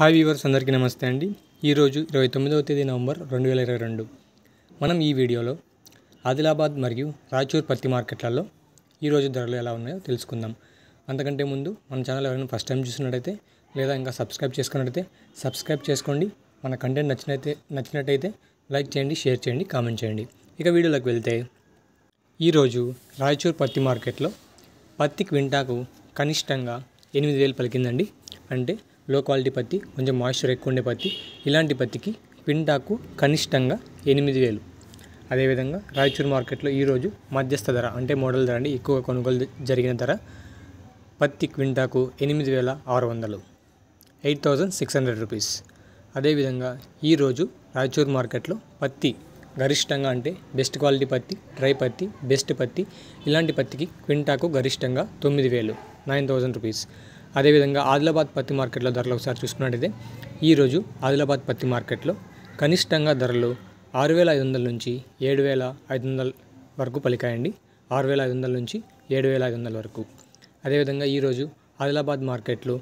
Hi viewers అందరికీ నమస్తే అండి. ఈరోజు ఇరవై తొమ్మిదవ తేదీ నవంబర్ రెండు వేల ఇరవై రెండు. మనం ఈ వీడియోలో ఆదిలాబాద్ మరియు రాయచూర్ పత్తి మార్కెట్లలో ఈరోజు ధరలు ఎలా ఉన్నాయో తెలుసుకుందాం. అంతకంటే ముందు మన ఛానల్ ఎవరైనా ఫస్ట్ టైం చూసినట్టయితే లేదా ఇంకా సబ్స్క్రైబ్ చేసుకున్నట్టయితే సబ్స్క్రైబ్ చేసుకోండి. మన కంటెంట్ నచ్చినైతే నచ్చినట్టయితే లైక్ చేయండి షేర్ చేయండి కామెంట్ చేయండి. ఇక వీడియోలోకి వెళ్తే ఈరోజు రాయచూర్ పత్తి మార్కెట్లో పత్తి క్వింటాకు కనిష్టంగా ఎనిమిది వేలు పలికిందండి. అంటే లో క్వాలిటీ పత్తి కొంచెం మాయిశ్చర్ ఎక్కువ ఉండే పత్తి. ఇలాంటి పత్తికి క్వింటాకు కనిష్టంగా ఎనిమిది వేలు. అదేవిధంగా రాయచూర్ మార్కెట్లో ఈరోజు మధ్యస్థ ధర అంటే మోడల్ ధర అండి ఎక్కువ కొనుగోలు జరిగిన ధర పత్తి క్వింటాకు ఎనిమిది వేల ఆరు వందలు eight thousand six hundred rupees. అదేవిధంగా ఈరోజు రాయచూర్ మార్కెట్లో పత్తి గరిష్టంగా అంటే బెస్ట్ క్వాలిటీ పత్తి డ్రై పత్తి బెస్ట్ పత్తి ఇలాంటి పత్తికి క్వింటాకు గరిష్టంగా తొమ్మిది వేలు నైన్ థౌజండ్ రూపీస్. అదేవిధంగా ఆదిలాబాద్ పత్తి మార్కెట్లో ధరలు ఒకసారి చూసుకున్నట్టయితే ఈరోజు ఆదిలాబాద్ పత్తి మార్కెట్లో కనిష్టంగా ధరలు ఆరు వేల ఐదు వందల నుంచి ఏడు వేల ఐదు వందల వరకు పలికాయండి. ఆరు వేల ఐదు వందల నుంచి ఏడు వేల ఐదు వందల వరకు. అదేవిధంగా ఈరోజు ఆదిలాబాద్ మార్కెట్లో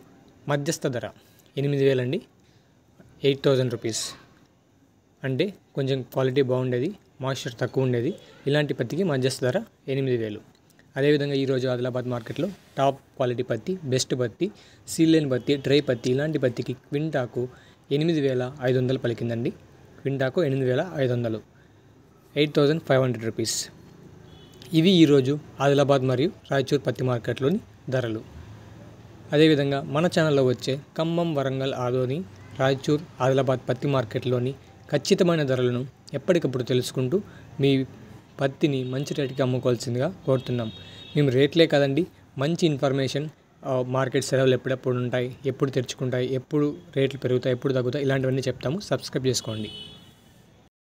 మధ్యస్థ ధర ఎనిమిది వేలండి ఎయిట్ థౌజండ్ రూపీస్. అంటే కొంచెం క్వాలిటీ బాగుండేది మాయిశ్చర్ తక్కువ ఉండేది. ఇలాంటి పత్తికి మధ్యస్థ ధర ఎనిమిది వేలు. అదేవిధంగా ఈరోజు ఆదిలాబాద్ మార్కెట్లో టాప్ క్వాలిటీ పత్తి బెస్ట్ పత్తి సీలేన్ పత్తి డ్రై పత్తి ఇలాంటి పత్తికి క్వింటాకు ఎనిమిది వేల ఐదు వందలు పలికిందండి. క్వింటాకు ఎనిమిది వేల ఐదు వందలు. Eight thousand five hundred rupees. ఇవి ఈరోజు ఆదిలాబాద్ మరియు రాయచూర్ పత్తి మార్కెట్లోని ధరలు. అదేవిధంగా మన ఛానల్లో వచ్చే ఖమ్మం వరంగల్ ఆదోని రాయచూర్ ఆదిలాబాద్ పత్తి మార్కెట్లోని ఖచ్చితమైన ధరలను ఎప్పటికప్పుడు తెలుసుకుంటూ మీ పత్తిని మంచి రేటుకి అమ్ముకోవాల్సిందిగా కోరుతున్నాం. మేము రేట్లే కదండి మంచి ఇన్ఫర్మేషన్ మార్కెట్ సెలవులు ఎప్పుడెప్పుడు ఉంటాయి ఎప్పుడు తెరుచుకుంటాయి ఎప్పుడు రేట్లు పెరుగుతాయి ఎప్పుడు తగ్గుతాయి ఇలాంటివన్నీ చెప్తాము. సబ్స్క్రైబ్ చేసుకోండి.